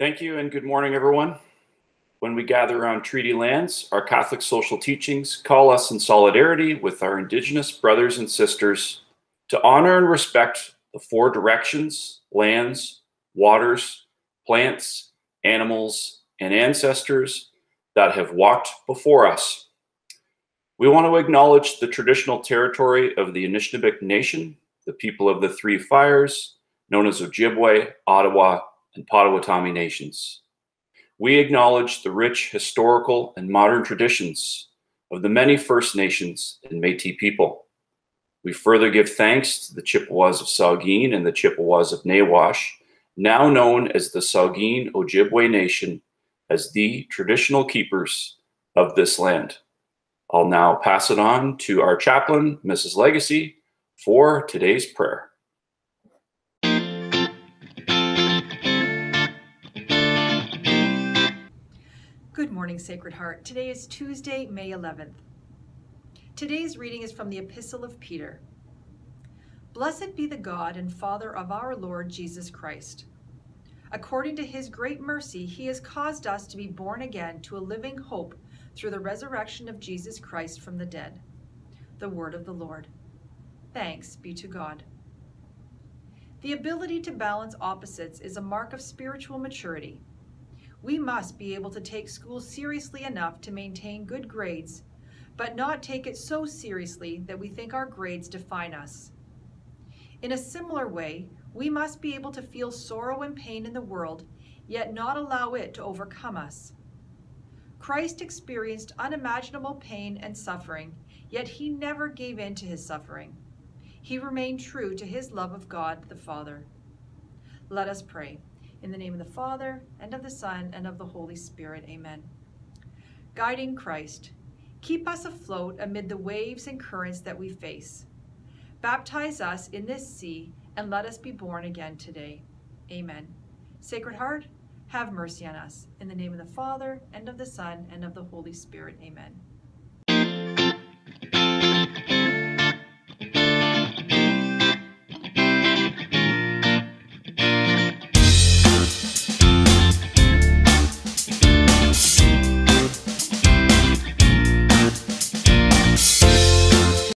Thank you and good morning, everyone. When we gather around treaty lands, our Catholic social teachings call us in solidarity with our Indigenous brothers and sisters to honor and respect the four directions, lands, waters, plants, animals, and ancestors that have walked before us. We want to acknowledge the traditional territory of the Anishinaabeg Nation, the people of the Three Fires, known as Ojibwe, Ottawa, and Potawatomi nations. We acknowledge the rich historical and modern traditions of the many First Nations and Métis people. We further give thanks to the Chippewas of Saugeen and the Chippewas of Nawash, now known as the Saugeen Ojibwe Nation, as the traditional keepers of this land. I'll now pass it on to our chaplain, Mrs. Legacy, for today's prayer. Good morning, Sacred Heart. Today is Tuesday, May 11th. Today's reading is from the Epistle of Peter. Blessed be the God and Father of our Lord Jesus Christ. According to his great mercy, he has caused us to be born again to a living hope through the resurrection of Jesus Christ from the dead. The word of the Lord. Thanks be to God. The ability to balance opposites is a mark of spiritual maturity. We must be able to take school seriously enough to maintain good grades, but not take it so seriously that we think our grades define us. In a similar way, we must be able to feel sorrow and pain in the world, yet not allow it to overcome us. Christ experienced unimaginable pain and suffering, yet he never gave in to his suffering. He remained true to his love of God the Father. Let us pray. In the name of the Father, and of the Son, and of the Holy Spirit. Amen. Guiding Christ, keep us afloat amid the waves and currents that we face. Baptize us in this sea, and let us be born again today. Amen. Sacred Heart, have mercy on us. In the name of the Father, and of the Son, and of the Holy Spirit. Amen.